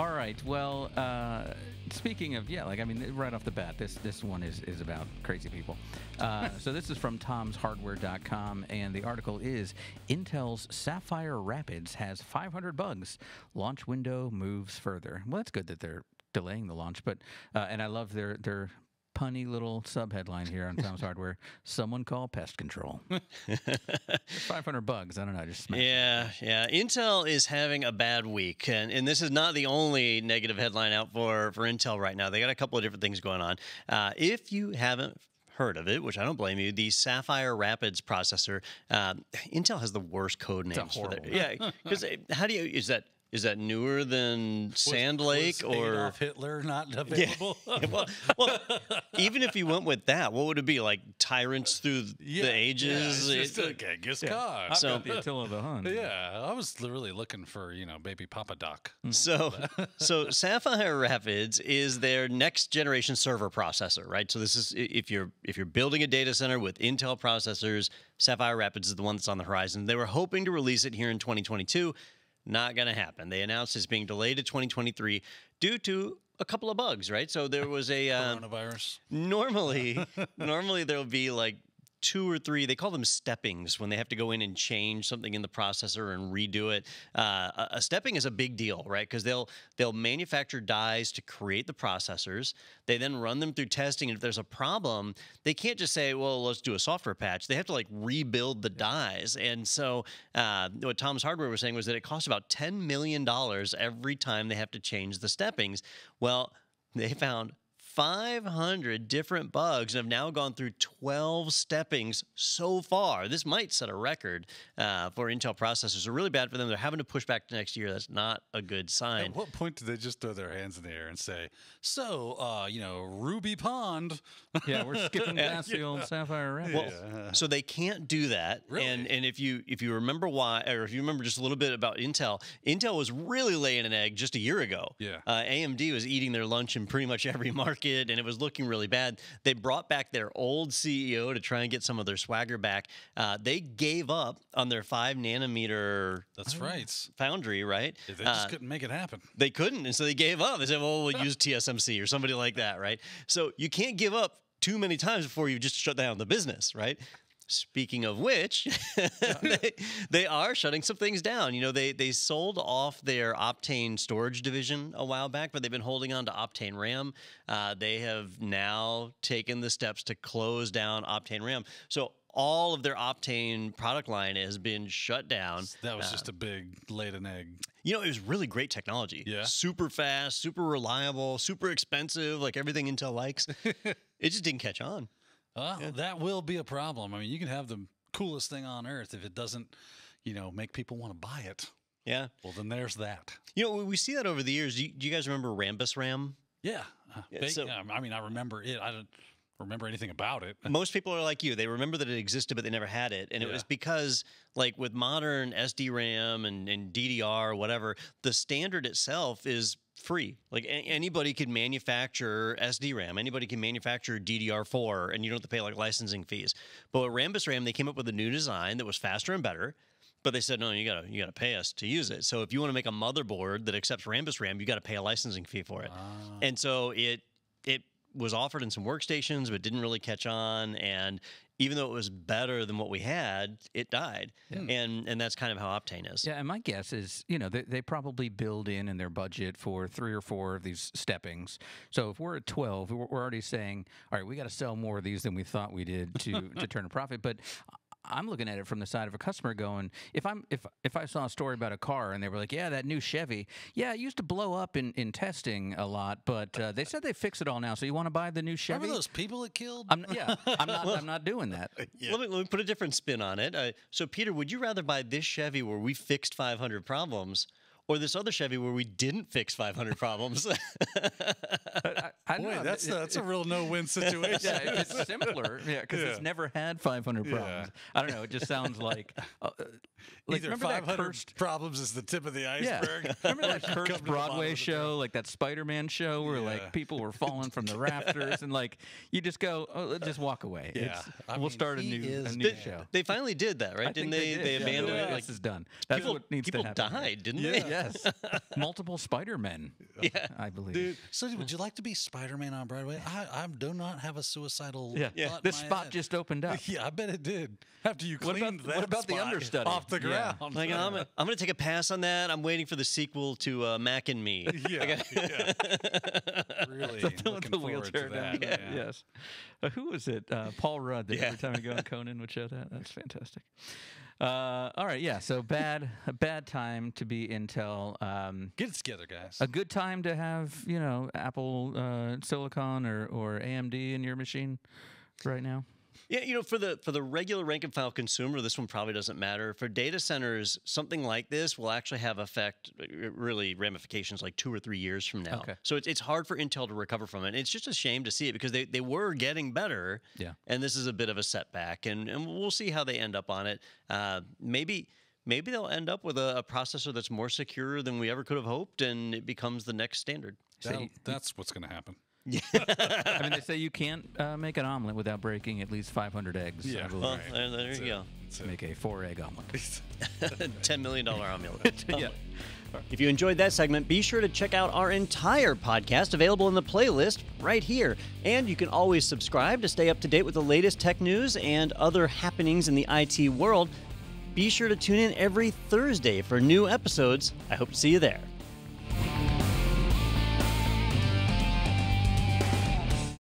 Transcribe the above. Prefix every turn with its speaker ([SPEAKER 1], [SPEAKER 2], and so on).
[SPEAKER 1] All right. Well, uh, speaking of yeah, like I mean, right off the bat, this this one is is about crazy people. Uh, so this is from Tom'sHardware.com, and the article is Intel's Sapphire Rapids has 500 bugs. Launch window moves further. Well, that's good that they're delaying the launch, but uh, and I love their their punny little sub headline here on Tom's Hardware. Someone call pest control. 500 bugs. I don't know. I Just
[SPEAKER 2] Yeah, yeah. Intel is having a bad week, and, and this is not the only negative headline out for for Intel right now. They got a couple of different things going on. Uh, if you haven't heard of it, which I don't blame you, the Sapphire Rapids processor, um, Intel has the worst code names for that. Yeah, because how do you is that? Is that newer than Sand Lake
[SPEAKER 3] was
[SPEAKER 2] or
[SPEAKER 3] Adolf Hitler not available?
[SPEAKER 2] well, well, even if you went with that, what would it be like? Tyrants through
[SPEAKER 3] Yeah,
[SPEAKER 2] the
[SPEAKER 3] yeah,
[SPEAKER 2] ages.
[SPEAKER 3] it's just
[SPEAKER 2] It-
[SPEAKER 3] a Genghis Khan.
[SPEAKER 2] So-
[SPEAKER 1] the Attila the Hun.
[SPEAKER 3] yeah, I was really looking for you know baby Papa Doc. Mm-hmm.
[SPEAKER 2] So, so Sapphire Rapids is their next generation server processor, right? So this is if you're if you're building a data center with Intel processors, Sapphire Rapids is the one that's on the horizon. They were hoping to release it here in 2022. Not going to happen. They announced it's being delayed to 2023 due to a couple of bugs, right? So there was a um,
[SPEAKER 3] Coronavirus.
[SPEAKER 2] normally normally there'll be like two or three they call them steppings when they have to go in and change something in the processor and redo it. Uh, a- stepping is a big deal right? Because they'll they'll manufacture dies to create the processors. They then run them through testing and if there's a problem they can't just say well let's do a software patch. They have to like rebuild the dies. And so uh, what tom's hardware was saying was that it costs about $10 million every time they have to change the steppings. Well they found 500 different bugs and have now gone through 12 steppings so far. This might set a record uh, for Intel processors. So really bad for them. They're having to push back to next year. That's not a good sign.
[SPEAKER 3] At what point do they just throw their hands in the air and say, "So, uh, you know, Ruby Pond"?
[SPEAKER 1] Yeah, we're skipping past the old Sapphire Rapids.
[SPEAKER 2] Well, so they can't do that.
[SPEAKER 3] Really?
[SPEAKER 2] And and if you if you remember why, or if you remember just a little bit about Intel, Intel was really laying an egg just a year ago.
[SPEAKER 3] Yeah.
[SPEAKER 2] Uh, AMD was eating their lunch in pretty much every market, and it was looking really bad. They brought back their old CEO to try and get some of their swagger back. Uh, they gave up on their five nanometer
[SPEAKER 3] That's right.
[SPEAKER 2] foundry, right?
[SPEAKER 3] They just
[SPEAKER 2] Uh,
[SPEAKER 3] couldn't make it happen.
[SPEAKER 2] they couldn't, and so they gave up. They said, "Well, we'll use TSMC or somebody like that, right?" So you can't give up too many times before you just shut down the business, right? Speaking of which, they, they are shutting some things down. You know, they they sold off their Optane storage division a while back, but they've been holding on to Optane RAM. Uh, they have now taken the steps to close down Optane RAM. So all of their Optane product line has been shut down.
[SPEAKER 3] That was
[SPEAKER 2] Uh,
[SPEAKER 3] just a big laid an egg.
[SPEAKER 2] you know, it was really great technology.
[SPEAKER 3] Yeah.
[SPEAKER 2] Super fast, super reliable, super expensive, like everything Intel likes. it just didn't catch on.
[SPEAKER 3] Well, that will be a problem. I mean, you can have the coolest thing on earth if it doesn't, you know, make people want to buy it.
[SPEAKER 2] Yeah.
[SPEAKER 3] Well, then there's that.
[SPEAKER 2] You know, we- we see that over the years. Do you, do you guys remember Rambus RAM?
[SPEAKER 3] Yeah. Uh,
[SPEAKER 2] Yeah,
[SPEAKER 3] they-
[SPEAKER 2] so-
[SPEAKER 3] yeah, I mean, I remember it. I don't remember anything about it.
[SPEAKER 2] Most people are like you. They remember that it existed, but they never had it. And it was because, like, with modern SDRAM and, and DDR or whatever, the standard itself is free. Like, anybody can manufacture SDRAM, anybody can manufacture DDR4, and you don't have to pay, like, licensing fees. But with Rambus RAM, they came up with a new design that was faster and better. But they said no, you gotta you gotta pay us to use it. So if you want to make a motherboard that accepts Rambus RAM, you got to pay a licensing fee for it.
[SPEAKER 3] Ah.
[SPEAKER 2] And so it it was offered in some workstations, but didn't really catch on. And even though it was better than what we had, it died. And and that's kind of how Optane is.
[SPEAKER 1] Yeah, and my guess is, you know, they, they probably build in in their budget for three or four of these steppings. So if we're at 12, we're, we're already saying, all right, we got to sell more of these than we thought we did to, to turn a profit. But I'm looking at it from the side of a customer going, if I'm if if I saw a story about a car and they were like, yeah, that new Chevy, yeah, it used to blow up in, in testing a lot, but uh, they said they fix it all now. So you want to buy the new Chevy?
[SPEAKER 3] Remember those people it killed?
[SPEAKER 1] I'm, yeah, I'm not. I'm not doing that.
[SPEAKER 2] Let, me, let me put a different spin on it. Uh, so, Peter, would you rather buy this Chevy where we fixed 500 problems or this other Chevy where we didn't fix 500 problems?
[SPEAKER 1] I, I
[SPEAKER 3] Boy,
[SPEAKER 1] know.
[SPEAKER 3] that's
[SPEAKER 1] It-
[SPEAKER 3] that's a real no-win situation.
[SPEAKER 1] Yeah, if it's simpler, yeah, because
[SPEAKER 3] Yeah.
[SPEAKER 1] it's never had 500
[SPEAKER 3] Yeah.
[SPEAKER 1] problems. I don't know. It just sounds like, uh, uh, like
[SPEAKER 3] Either
[SPEAKER 1] remember
[SPEAKER 3] 500
[SPEAKER 1] cursed.
[SPEAKER 3] problems is the tip of the
[SPEAKER 1] Yeah,
[SPEAKER 3] iceberg.
[SPEAKER 1] remember that
[SPEAKER 3] Or you
[SPEAKER 1] cursed
[SPEAKER 3] the bottom of
[SPEAKER 1] Broadway show, like that Spider-Man show, where
[SPEAKER 3] Yeah.
[SPEAKER 1] like people were falling from the rafters, and like you just go, oh, just walk away.
[SPEAKER 3] Yeah.
[SPEAKER 1] It's- we'll
[SPEAKER 3] mean,
[SPEAKER 1] start a new a new
[SPEAKER 3] dead.
[SPEAKER 1] show.
[SPEAKER 2] they finally did that, right?
[SPEAKER 1] I
[SPEAKER 2] Didn't
[SPEAKER 1] think
[SPEAKER 2] they?
[SPEAKER 1] did.
[SPEAKER 2] They
[SPEAKER 1] Yeah,
[SPEAKER 2] abandoned it. Like,
[SPEAKER 1] this is done. That's
[SPEAKER 2] people
[SPEAKER 1] what needs to happen.
[SPEAKER 2] People died, didn't
[SPEAKER 3] Yeah.
[SPEAKER 2] they?
[SPEAKER 1] Yes, multiple Spider-Men. Yeah, I believe.
[SPEAKER 3] Dude, so would you like to be Spider-Man on Broadway? I, I do not have a suicidal.
[SPEAKER 1] Yeah,
[SPEAKER 2] Yeah.
[SPEAKER 3] thought
[SPEAKER 1] the
[SPEAKER 3] in
[SPEAKER 1] spot
[SPEAKER 3] head.
[SPEAKER 1] just opened up.
[SPEAKER 3] Yeah, I bet it did. After you
[SPEAKER 1] What
[SPEAKER 3] cleaned
[SPEAKER 1] about-
[SPEAKER 3] that
[SPEAKER 1] what about the
[SPEAKER 3] spot
[SPEAKER 1] understudy?
[SPEAKER 3] off the
[SPEAKER 1] Yeah.
[SPEAKER 3] ground.
[SPEAKER 2] Like I'm, I'm going to take a pass on that. I'm waiting for the sequel to uh, Mac and Me.
[SPEAKER 3] yeah, yeah. really
[SPEAKER 1] The
[SPEAKER 3] looking
[SPEAKER 1] the
[SPEAKER 3] forward
[SPEAKER 1] wheelchair
[SPEAKER 3] to that.
[SPEAKER 1] Yeah, Yes. Uh, who was it? Uh, Paul Rudd. That
[SPEAKER 2] Yeah.
[SPEAKER 1] every time we go on Conan would show that. That's fantastic. Uh, all right. Yeah. So bad. A bad time to be Intel. Um,
[SPEAKER 3] Get it together, guys.
[SPEAKER 1] a good time to have you know Apple uh, Silicon or or AMD in your machine right now.
[SPEAKER 2] Yeah, you know, for the for the regular rank and file consumer, this one probably doesn't matter. For data centers, something like this will actually have effect, uh, really ramifications like two or three years from now.
[SPEAKER 1] Okay.
[SPEAKER 2] So it's it's hard for Intel to recover from it. It's just a shame to see it because they, they were getting better.
[SPEAKER 1] Yeah.
[SPEAKER 2] And this is a bit of a setback, and and we'll see how they end up on it. Uh, maybe. Maybe they'll end up with a, a processor that's more secure than we ever could have hoped, and it becomes the next standard.
[SPEAKER 3] That'll- that's what's going to happen.
[SPEAKER 1] I mean, they say you can't uh, make an omelet without breaking at least 500 eggs. I
[SPEAKER 3] Yeah.
[SPEAKER 1] believe,
[SPEAKER 2] Well,
[SPEAKER 3] Right.
[SPEAKER 2] there, there you
[SPEAKER 3] it.
[SPEAKER 2] go.
[SPEAKER 3] That's
[SPEAKER 1] to
[SPEAKER 3] it.
[SPEAKER 1] make a four-egg omelet.
[SPEAKER 2] Ten million dollar omelet.
[SPEAKER 1] yeah.
[SPEAKER 2] If you enjoyed that segment, be sure to check out our entire podcast available in the playlist right here. And you can always subscribe to stay up to date with the latest tech news and other happenings in the IT world. Be sure to tune in every Thursday for new episodes. I hope to see you there.